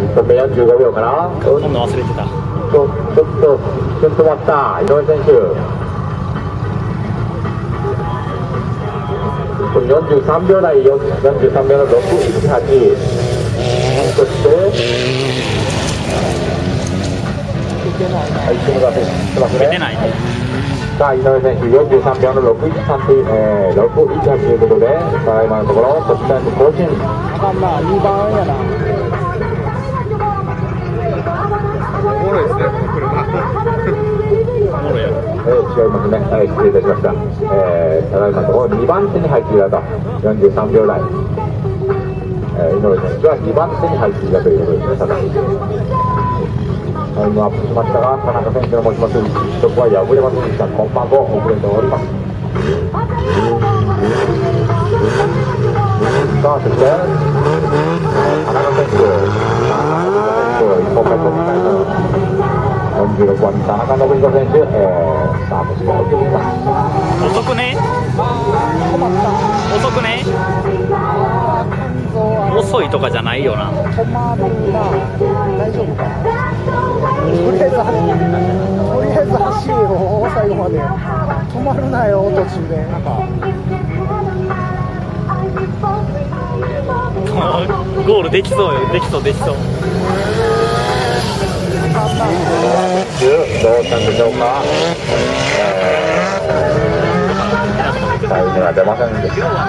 1分目45秒かな？ちょ今度忘れてた。ちょちょっとちょっと待った。井上選手。1分43秒台43秒の618そしてはい、木村選手、してますね。出てないさあ、井上選手、43秒の613という、えー、618ということで、ただいまのところ、トップタイム更新。あかんな2番やなおもろいですね、この車。おもろいやろえー、違いますね。はい、失礼いたしました。えー、ただいまのところ、2番手に入っていたと、43秒台。えー、井上選手は2番手に入っていたということですね、ただタイムアップしましたが、田中選手の持ちます記録は破れませんでした。コンパ後、遅れております。さあ、そして、田中選手、1本目取ったいの46番、田中信彦選手、えー、スタートしております。遅くね？困った遅くね？遅いとかじゃないよな。止まるな大丈夫かとりあえず走るとりあえず走るよ。最後まで。止まるなよ途中で。なんかゴールできそうよ。できそうできそうあんなどうしたんでしょうか、えー、タイムが出ませんでした。